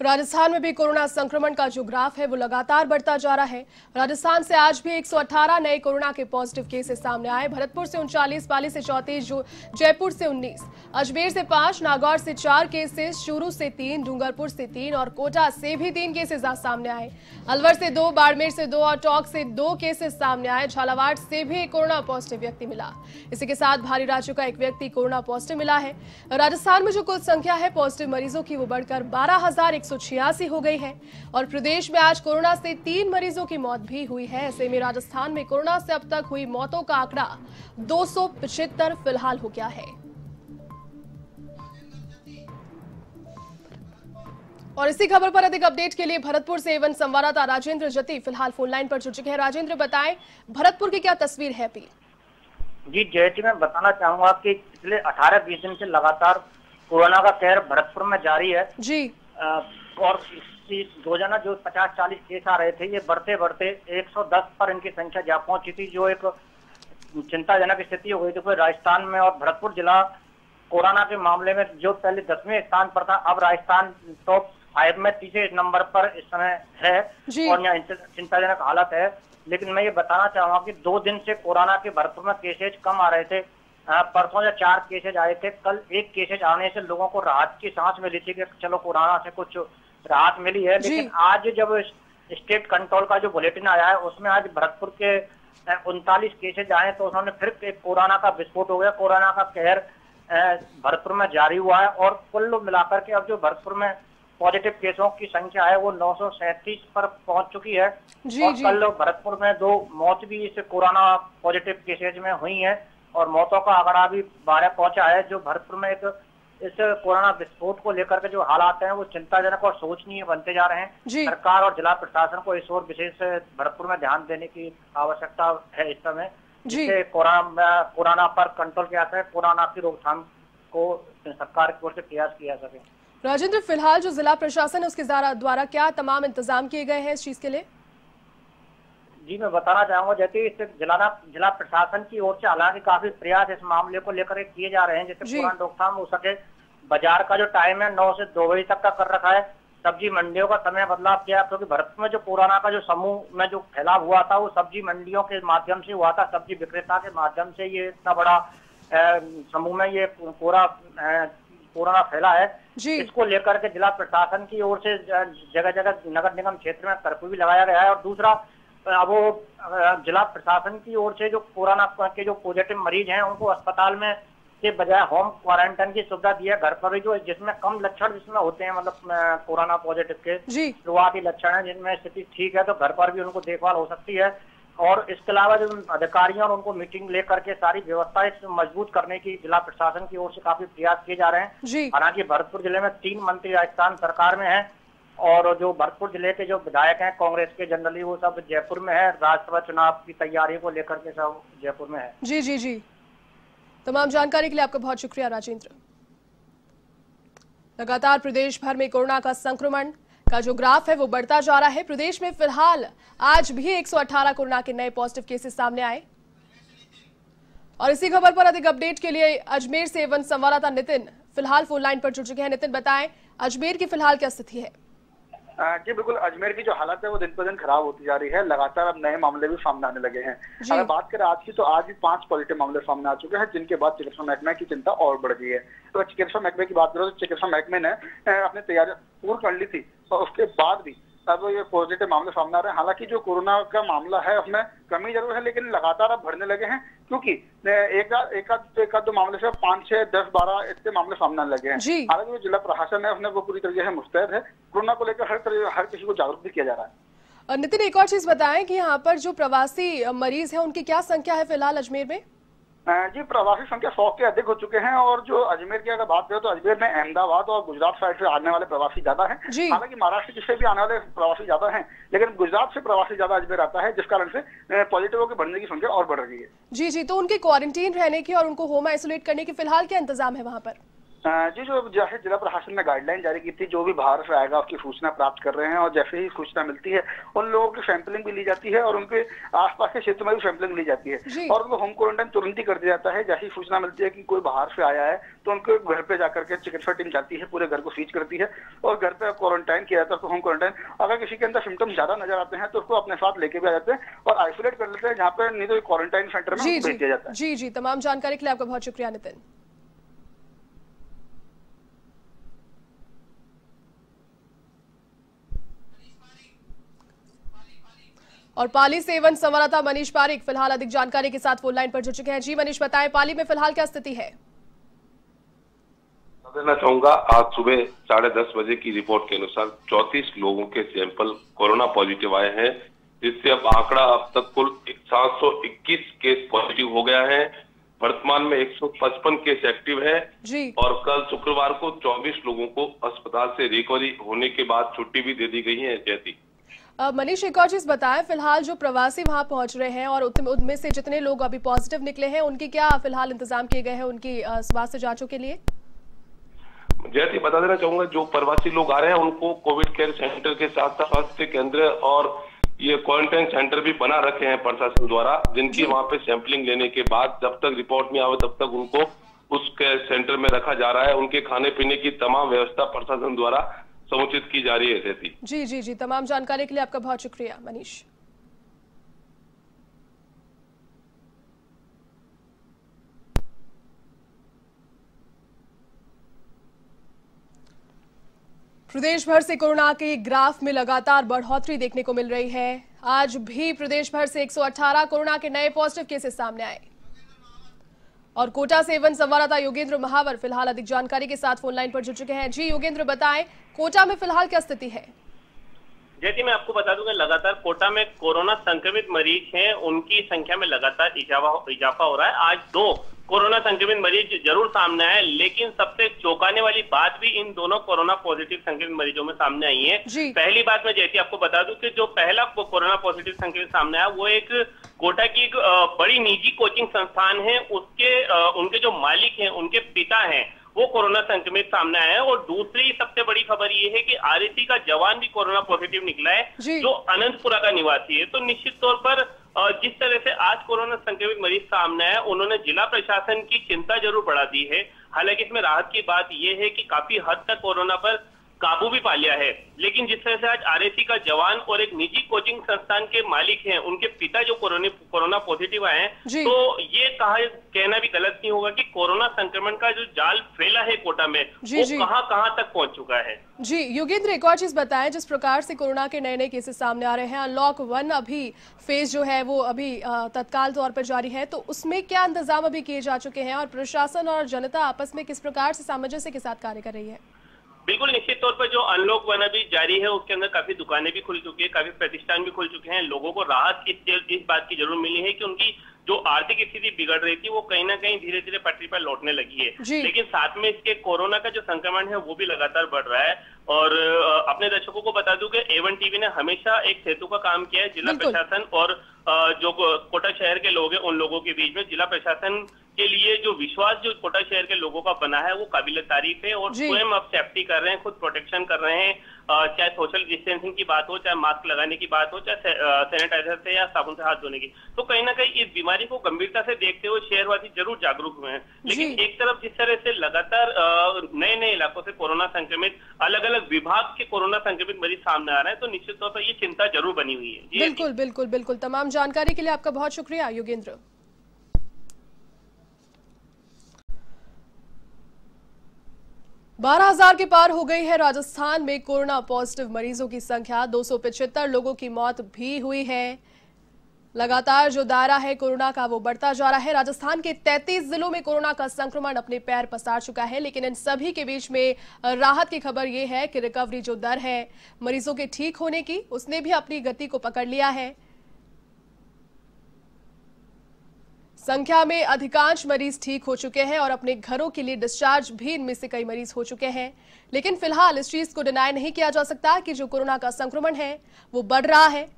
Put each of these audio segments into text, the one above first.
राजस्थान में भी कोरोना संक्रमण का जो ग्राफ है वो लगातार बढ़ता जा रहा है। राजस्थान से आज भी 118 नए कोरोना के पॉजिटिव केसेस सामने आए। भरतपुर से उनचालीस, पाली से चौतीस जयपुर से 19 अजमेर से पाँच, नागौर से चार केसेस, चूरू से तीन, डूंगरपुर से तीन और कोटा से भी तीन केसेस आज सामने आए। अलवर से दो, बाड़मेर से दो और टोंक से दो केसेस सामने आए। झालावाड़ से भी कोरोना पॉजिटिव व्यक्ति मिला। इसी के साथ भारी राज्यों का एक व्यक्ति कोरोना पॉजिटिव मिला है। राजस्थान में जो कुल संख्या है पॉजिटिव मरीजों की वो बढ़कर बारह हो गई है। और प्रदेश में आज कोरोना से तीन मरीजों की मौत भी हुई है। ऐसे में राजस्थान में कोरोना से अब तक हुई मौतों का आंकड़ा दो फ़िलहाल हो गया है। और इसी खबर पर अधिक अपडेट के लिए भरतपुर से एवं संवाददाता राजेंद्र जती फ़िलहाल फ़ोन लाइन पर जुड़ चुके हैं। राजेंद्र बताएँ भरतपुर की क्या तस्वीर है अभी जी जयती मैं बताना चाहूँगा कि पिछले 18-20 दिन से लगातार कोरोना का कहर भरतपुर में जारी है। जी। और रोज़ाना जो 50-40 केस आ रहे थे ये बढ़ते बढ़ते 110 पर इनकी संख्या जा पहुँची थी जो एक चिंताजनक स्थिति हो गई थी। राजस्थान में और भरतपुर जिला कोरोना के मामले में जो पहले दसवें स्थान पर था अब राजस्थान टॉप फाइव में तीसरे नंबर पर इस समय है और यहाँ चिंताजनक हालत है। लेकिन मैं ये बताना चाहूँगा कि दो दिन से कोरोना के भरतपुर में केसेज कम आ रहे थे। परसों या चार केसेज आए थे कल एक केसेज आने से लोगों को राहत की सांस मिली थी कि चलो कोरोना से कुछ राहत मिली है। लेकिन आज जब स्टेट कंट्रोल का जो बुलेटिन आया है उसमें आज भरतपुर के उनतालीस केसेज आए तो उन्होंने फिर कोरोना का विस्फोट हो गया। कोरोना का कहर भरतपुर में जारी हुआ है और कुल मिलाकर के अब जो भरतपुर में पॉजिटिव केसों की संख्या है वो नौ पर पहुँच चुकी है। जी, और जी. कल भरतपुर में दो मौत भी इस कोरोना पॉजिटिव केसेज में हुई है। और मौतों का आंकड़ा भी बारह पहुँचा है जो भरतपुर में एक इस कोरोना विस्फोट को लेकर के जो हालात हैं वो चिंताजनक और सोचनीय बनते जा रहे हैं। सरकार और जिला प्रशासन को इस ओर विशेष भरतपुर में ध्यान देने की आवश्यकता है इस समय। जिससे कोरोना कोरोना पर कंट्रोल किया जाए कोरोना की रोकथाम को सरकार की ओर से प्रयास किया जा सके राजेंद्र फ़िलहाल जो जिला प्रशासन है उसके द्वारा क्या तमाम इंतज़ाम किए गए हैं इस चीज़ के लिए? जी मैं बताना चाहूँगा जैसे इस जिला जिला प्रशासन की ओर से हालाँकि काफ़ी प्रयास इस मामले को लेकर किए जा रहे हैं जैसे पुरान रोकथाम हो सके। बाज़ार का जो टाइम है नौ से दो बजे तक का कर रखा है। सब्ज़ी मंडियों का समय बदलाव किया क्योंकि भारत में जो कोरोना का जो समूह में जो फैलाव हुआ था वो सब्ज़ी मंडियों के माध्यम से हुआ था सब्ज़ी विक्रेता के माध्यम से ये इतना बड़ा समूह में ये पूरा कोरोना फैला है। इसको लेकर के जिला प्रशासन की ओर से जगह जगह नगर निगम क्षेत्र में कर्फ्यू भी लगाया गया है। और दूसरा अब वो जिला प्रशासन की ओर से जो कोरोना के जो पॉजिटिव मरीज़ हैं उनको अस्पताल में के बजाय होम क्वारंटाइन की सुविधा दी है घर पर ही जो जिसमें कम लक्षण जिसमें होते हैं मतलब कोरोना पॉजिटिव के शुरुआती लक्षण है जिनमें स्थिति ठीक है तो घर पर भी उनको देखभाल हो सकती है। और इसके अलावा जो अधिकारियों और उनको मीटिंग लेकर के सारी व्यवस्थाएँ मज़बूत करने की जिला प्रशासन की ओर से काफ़ी प्रयास किए जा रहे हैं। हालाँकि भरतपुर ज़िले में तीन मंत्री राजस्थान सरकार में है और जो भरतपुर ज़िले के जो विधायक हैं, कांग्रेस के जनरली वो सब जयपुर में है। राज्यसभा चुनाव की तैयारी को लेकर के सब जयपुर में है। जी जी जी। तमाम जानकारी के लिए आपका बहुत शुक्रिया, राजेंद्र। लगातार प्रदेश भर में कोरोना का संक्रमण का जो ग्राफ है, वो बढ़ता जा रहा है। प्रदेश में फ़िलहाल आज भी 118 कोरोना के नए पॉजिटिव केसेस सामने आए। और इसी खबर पर अधिक अपडेट के लिए अजमेर से वन संवाददाता नितिन फ़िलहाल फ़ोन लाइन पर जुड़ चुके हैं। नितिन, बताएँ, अजमेर की फ़िलहाल क्या स्थिति है? जी बिल्कुल अजमेर की जो हालत है वो दिन पर दिन खराब होती जा रही है। लगातार अब नए मामले भी सामने आने लगे हैं। अगर बात करें आज की तो आज भी पाँच पॉजिटिव मामले सामने आ चुके हैं जिनके बाद चिकित्सा महकमे की चिंता और बढ़ गई है। तो चिकित्सा महकमे की बात करो तो चिकित्सा महकमे ने अपनी तैयारी पूर्ण कर ली थी और उसके बाद भी अब ये पॉजिटिव मामले सामने आ रहे हैं। हालाँकि जो कोरोना का मामला है उसमें कमी ज़रूर है लेकिन लगातार अब बढ़ने लगे हैं क्योंकि एक एक एक दो मामले से पाँच छह दस बारह इतने मामले सामने आने लगे हैं। हालाँकि जो जिला प्रशासन है उसने वो पूरी तरीके से मुस्तैद है। कोरोना को लेकर हर तरह हर किसी को जागरूक भी किया जा रहा है। नितिन एक और चीज़ बताएँ कि यहाँ पर जो प्रवासी मरीज़ है उनकी क्या संख्या है फ़िलहाल अजमेर में? जी प्रवासी संख्या सौ के अधिक हो चुके हैं और जो अजमेर की अगर बात करें तो अजमेर में अहमदाबाद और गुजरात साइड से आने वाले प्रवासी ज़्यादा हैं। हालाँकि महाराष्ट्र जिससे भी आने वाले प्रवासी ज़्यादा हैं लेकिन गुजरात से प्रवासी ज़्यादा अजमेर आता है जिस कारण से पॉजिटिव के बढ़ने की संख्या और बढ़ रही है। जी जी तो उनके क्वारंटीन रहने की और उनको होम आइसोलेट करने की फ़िलहाल क्या इंतज़ाम है वहाँ पर? जी जो जैसे जिला प्रशासन ने गाइडलाइन जारी की थी जो भी बाहर से आएगा उसकी सूचना प्राप्त कर रहे हैं और जैसे ही सूचना मिलती है उन लोगों की सैंपलिंग भी ली जाती है और उनके आसपास के क्षेत्र में भी सैंपलिंग ली जाती है। और उनको होम क्वारंटाइन तुरंत ही कर दिया जाता है। जैसे ही सूचना मिलती है कि कोई बाहर से आया है तो उनके घर पे जाकर के चिकित्सा टीम जाती है पूरे घर को सीज करती है और घर पे क्वारंटाइन किया जाता है उसको होम क्वारंटाइन अगर किसी के अंदर सिम्टम ज़्यादा नज़र आते हैं तो उसको अपने साथ लेके भी आ जाते हैं और आइसोलेट कर लेते हैं जहाँ पे नहीं तो क्वारंटाइन सेंटर में भेज दिया जाता है। जी जी। तमाम जानकारी के लिए आपका बहुत शुक्रिया नितिन। और पाली से एवं संवाददाता मनीष पारिक फ़िलहाल अधिक जानकारी के साथ फ़ोन लाइन पर जुड़ चुके हैं। जी मनीष बताएँ पाली में फ़िलहाल क्या स्थिति है? देना चाहूँगा आज सुबह साढ़े दस बजे की रिपोर्ट के अनुसार चौतीस लोगों के सैंपल कोरोना पॉजिटिव आए हैं। जिससे अब आंकड़ा अब तक कुल सात सौ इक्कीस केस पॉजिटिव हो गया है। वर्तमान में एक सौ पचपन केस एक्टिव है। जी। और कल शुक्रवार को चौबीस लोगों को अस्पताल से रिकवरी होने के बाद छुट्टी भी दे दी गई है जैती मनीष एक और चीज़ बताएँ फ़िलहाल जो प्रवासी वहाँ पहुँच रहे हैं और उनमें से जितने लोग अभी पॉजिटिव निकले हैं उनके क्या फ़िलहाल इंतज़ाम किए गए हैं उनकी स्वास्थ्य जांचों के लिए? जैसे बता देना चाहूँगा जो प्रवासी लोग आ रहे हैं उनको कोविड केयर सेंटर के साथ साथ स्वास्थ्य केंद्र और ये क्वारंटाइन सेंटर भी बना रखे हैं प्रशासन द्वारा जिनकी वहाँ पे सैंपलिंग लेने के बाद जब तक रिपोर्ट नहीं आवे तब तक उनको उस सेंटर में रखा जा रहा है। उनके खाने पीने की तमाम व्यवस्था प्रशासन द्वारा समुचित की जा रही है जैसी जी जी जी, तमाम जानकारी के लिए आपका बहुत शुक्रिया, मनीष। प्रदेश भर से कोरोना के ग्राफ में लगातार बढ़ोतरी देखने को मिल रही है। आज भी प्रदेश भर से 118 कोरोना के नए पॉजिटिव केसेस सामने आए। और कोटा से वन संवाददाता योगेंद्र महावर फ़िलहाल अधिक जानकारी के साथ फ़ोन लाइन पर जुड़ चुके हैं। जी, योगेंद्र, बताएँ, कोटा में फ़िलहाल क्या स्थिति है? जैसे मैं आपको बता दूँगा लगातार कोटा में कोरोना संक्रमित मरीज़ हैं, उनकी संख्या में लगातार इजाफा हो रहा है। आज दो कोरोना संक्रमित मरीज़ ज़रूर सामने आए लेकिन सबसे चौंकाने वाली बात भी इन दोनों कोरोना पॉजिटिव संक्रमित मरीजों में सामने आई है। पहली बात मैं जैसी आपको बता दूँ कि जो पहला कोरोना पॉजिटिव संक्रमित सामने आया वो एक कोटा की एक बड़ी निजी कोचिंग संस्थान है। उसके उनके जो मालिक हैं उनके पिता हैं वो कोरोना संक्रमित सामने आया है। और दूसरी सबसे बड़ी खबर ये है कि आरएसी का जवान भी कोरोना पॉजिटिव निकला है जो अनंतपुरा का निवासी है। तो निश्चित तौर पर जिस तरह से आज कोरोना संक्रमित मरीज़ सामने आया, उन्होंने जिला प्रशासन की चिंता ज़रूर बढ़ा दी है। हालाँकि इसमें राहत की बात यह है कि काफ़ी हद तक कोरोना पर काबू भी पा लिया है। लेकिन जिस तरह से आज आरएसी का जवान और एक निजी कोचिंग संस्थान के मालिक हैं उनके पिता जो कोरोना पॉजिटिव आए हैं तो ये कहा कहना भी गलत नहीं होगा कि कोरोना संक्रमण का जो जाल फैला है कोटा में जी, वो कहाँ कहाँ तक पहुँच चुका है। जी योगेंद्र एक और चीज़ बताएँ जिस प्रकार से कोरोना के नए नए केसेस सामने आ रहे हैं अनलॉक वन अभी फ़ेज़ जो है वो अभी तत्काल तौर पर जारी है तो उसमें क्या इंतज़ाम अभी किए जा चुके हैं और प्रशासन और जनता आपस में किस प्रकार से सामंजस्य के साथ कार्य कर रही है? बिल्कुल निश्चित तौर पर जो अनलॉक वन अभी जारी है उसके अंदर काफ़ी दुकानें भी खुल चुकी है काफ़ी प्रतिष्ठान भी खुल चुके हैं। लोगों को राहत इस इस बात की ज़रूर मिली है कि उनकी जो आर्थिक स्थिति बिगड़ रही थी वो कहीं ना कहीं धीरे धीरे पटरी पर लौटने लगी है। लेकिन साथ में इसके कोरोना का जो संक्रमण है वो भी लगातार बढ़ रहा है। और अपने दर्शकों को बता दूँ कि एवन टीवी ने हमेशा एक सेतु का काम किया है जिला प्रशासन और जो कोटा शहर के लोग हैं उन लोगों के बीच में। जिला प्रशासन के लिए जो विश्वास जो कोटा शहर के लोगों का बना है वो काबिल तारीफ़ है और स्वयं अब सेफ्टी कर रहे हैं खुद प्रोटेक्शन कर रहे हैं। चाहे सोशल डिस्टेंसिंग की बात हो चाहे मास्क लगाने की बात हो चाहे सैनिटाइजर से या साबुन से हाथ धोने की। तो कहीं ना कहीं इस बीमारी को गंभीरता से देखते हुए शहरवासी ज़रूर जागरूक हुए हैं। लेकिन एक तरफ़ जिस तरह से लगातार नए नए इलाकों से कोरोना संक्रमित अलग अलग विभाग के कोरोना संक्रमित मरीज़ सामने आ रहे हैं तो निश्चित तौर पर ये चिंता ज़रूर बनी हुई है। बिल्कुल बिल्कुल बिल्कुल। तमाम जानकारी के लिए आपका बहुत शुक्रिया योगेंद्र। बारह हज़ार के पार हो गई है राजस्थान में कोरोना पॉजिटिव मरीजों की संख्या। दो लोगों की मौत भी हुई है। लगातार जो दायरा है कोरोना का, वो बढ़ता जा रहा है। राजस्थान के 33 जिलों में कोरोना का संक्रमण अपने पैर पसार चुका है, लेकिन इन सभी के बीच में राहत की खबर ये है कि रिकवरी जो दर है मरीजों के ठीक होने की, उसने भी अपनी गति को पकड़ लिया है। संख्या में अधिकांश मरीज़ ठीक हो चुके हैं और अपने घरों के लिए डिस्चार्ज भी इनमें से कई मरीज़ हो चुके हैं। लेकिन फ़िलहाल इस चीज़ को डिनाई नहीं किया जा सकता कि जो कोरोना का संक्रमण है, वो बढ़ रहा है।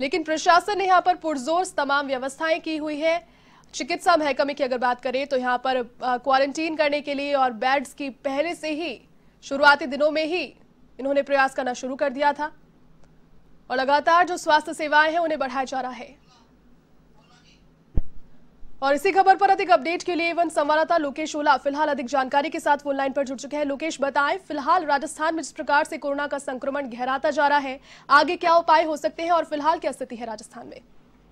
लेकिन प्रशासन ने यहाँ पर पुरजोर तमाम व्यवस्थाएँ की हुई है। चिकित्सा महकमे की अगर बात करें तो यहाँ पर क्वारंटीन करने के लिए और बेड्स की पहले से ही, शुरुआती दिनों में ही इन्होंने प्रयास करना शुरू कर दिया था। और लगातार जो स्वास्थ्य सेवाएँ हैं उन्हें बढ़ाया जा रहा है। और इसी खबर पर अधिक अपडेट के लिए वन संवाददाता लोकेश ओला फ़िलहाल अधिक जानकारी के साथ फ़ोन लाइन पर जुड़ चुके हैं। लोकेश बताएँ फ़िलहाल राजस्थान में जिस प्रकार से कोरोना का संक्रमण गहराता जा रहा है आगे क्या उपाय हो सकते हैं और फ़िलहाल क्या स्थिति है राजस्थान में?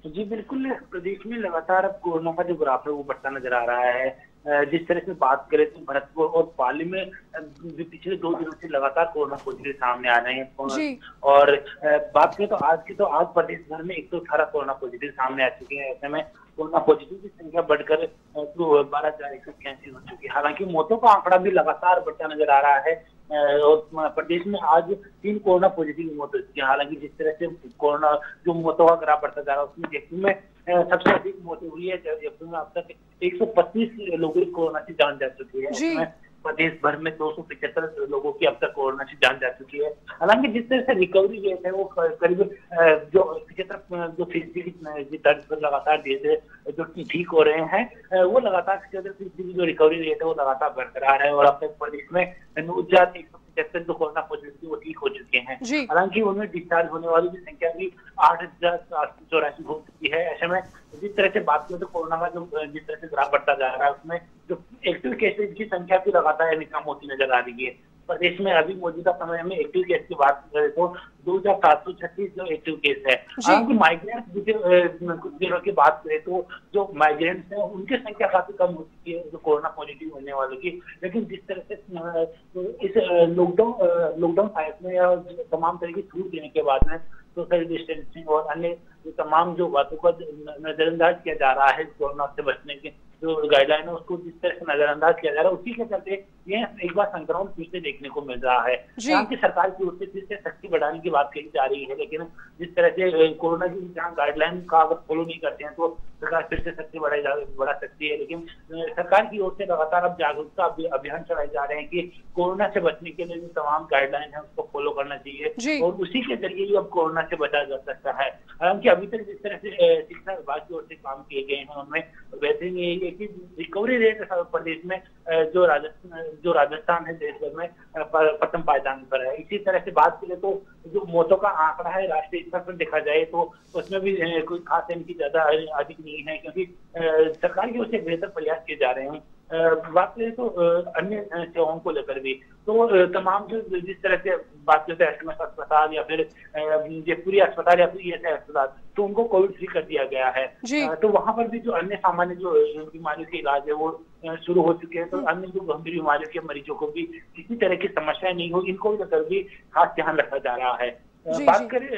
जी बिल्कुल प्रदेश में लगातार अब कोरोना का जो ग्राफ है वो बढ़ता नज़र आ रहा है। जिस तरह से बात करें तो भरतपुर और पाली में पिछले दो दिनों से लगातार कोरोना पॉजिटिव सामने आ रहे हैं। और बात करें तो आज की तो आज प्रदेश भर में एक सौ अठारह कोरोना पॉजिटिव सामने आ चुके हैं। ऐसे में कोरोना पॉजिटिव की संख्या बढ़कर बारह हज़ार एक सौ इक्यासी हो चुकी है। हालाँकि मौतों का आंकड़ा भी लगातार बढ़ता नज़र आ रहा है और प्रदेश में आज तीन कोरोना पॉजिटिव की मौत हो चुकी है। हालाँकि जिस तरह से कोरोना जो मौतों का ग्राफ बढ़ता जा रहा है उसमें जयपुर में सबसे अधिक मौतें हुई है जयपुर में अब तक एक सौ पच्चीस लोगों की कोरोना से जान जा चुकी है। प्रदेश भर में दो सौ पिछहत्तर लोगों की अब तक कोरोना से जान जा चुकी है। हालाँकि जिस तरह से रिकवरी रेट है वो करीब जो पिछहत्तर जो फ़ीसदी दर्ज पर लगातार धीरे जो ठीक हो रहे हैं वो लगातार पिछहत्तर फ़ीसदी की जो रिकवरी रेट है वो लगातार बरकरार है और अब तक प्रदेश में नौ हज़ार एक सौ पिछहत्तर जो कोरोना पॉजिटिव वो ठीक हो चुके हैं। हालाँकि उनमें डिस्चार्ज होने वालों की संख्या भी आठ हज़ार चौरासी हो चुकी है। ऐसे में जिस तरह से बात करें तो कोरोना का जो जिस तरह से ग्राफ बढ़ता जा रहा है उसमें जो एक्टिव केसेज की संख्या भी लगातार कम होती नज़र आ रही है। प्रदेश में अभी मौजूदा समय में एक्टिव केस की बात करें तो दो हज़ार सात सौ छत्तीस जो एक्टिव केस है। हालाँकि माइग्रेंट कुछ दिनों की बात करें तो जो माइग्रेंट्स है उनकी संख्या काफ़ी कम हो चुकी है जो कोरोना पॉजिटिव होने वालों की। लेकिन जिस तरह से तो इस लॉकडाउन लॉकडाउन फाइव में या तमाम तरह की छूट देने के बाद में सोशल डिस्टेंसिंग और अन्य तमाम जो बातों का नजरअंदाज किया जा रहा है कोरोना से बचने के जो गाइडलाइन है उसको जिस तरह से नजरअंदाज किया जा रहा है उसी के चलते ये एक बार संक्रमण फिर से देखने को मिल रहा है। यहाँ की सरकार की ओर से फिर से सख्ती बढ़ाने की बात कही जा रही है लेकिन जिस तरह से कोरोना की जहाँ गाइडलाइन का अगर फॉलो नहीं करते हैं तो सरकार फिर से सख्ती बढ़ाई जा बढ़ा सकती है। लेकिन सरकार की ओर से लगातार अब जागरूकता अभियान चलाए जा रहे हैं कि कोरोना से बचने के लिए जो तमाम गाइडलाइन है उसको फॉलो करना चाहिए और उसी के ज़रिए ही अब कोरोना से बचा जा सकता है। हालाँकि अभी तक जिस तरह से शिक्षा विभाग की ओर से काम किए गए हैं उनमें वैसे ही यही है कि रिकवरी रेट प्रदेश में जो राजस्थान जो राजस्थान है देश भर में प्रथम पायदान पर है। इसी तरह से बात करें तो जो मौतों का आंकड़ा है राष्ट्रीय स्तर पर देखा जाए तो उसमें भी कोई खास इनकी ज़्यादा अधिक नहीं है क्योंकि सरकार की ओर से बेहतर प्रयास किए जा रहे हैं। बात करें तो अन्य सेवाओं को लेकर भी। तो तमाम जो जिस तरह से बात करते हैं एसएमएस अस्पताल या फिर जयपुरी अस्पताल या फिर ई अस्पताल तो उनको कोविड फ्री कर दिया गया है। तो वहाँ पर भी जो अन्य सामान्य जो बीमारियों के इलाज है वो शुरू हो चुके हैं। तो अन्य जो गंभीर बीमारियों के मरीजों को भी किसी तरह की समस्या नहीं हो इनको लेकर भी खास ध्यान रखा जा रहा है। बात करें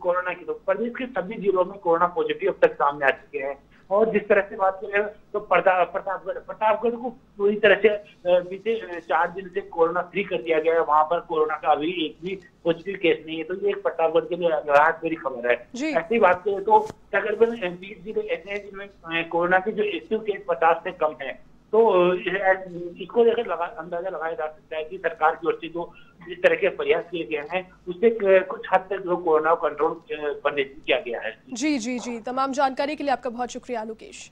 कोरोना की तो प्रदेश के सभी जिलों में कोरोना पॉजिटिव अब तक सामने आ चुके हैं। और जिस तरह से बात करें तो प्रतापगढ़ प्रतापगढ़ को पूरी तरह से बीते चार दिन से कोरोना फ्री कर दिया गया है। वहाँ पर कोरोना का अभी एक भी पॉजिटिव केस नहीं है तो ये एक प्रतापगढ़ के लिए राहत भरी खबर है। ऐसी बात करें तो तकरीबन बीस ज़िले ऐसे हैं जिनमें कोरोना के जो एक्टिव केस पचास से कम है। तो इसको लेकर अंदाज़ा लगाया जा सकता है कि सरकार की ओर से जो इस तरह के प्रयास किए गए हैं, उससे कुछ हद तक जो कोरोना कंट्रोल पर किया गया है। जी जी जी। तमाम जानकारी के लिए आपका बहुत शुक्रिया, लोकेश।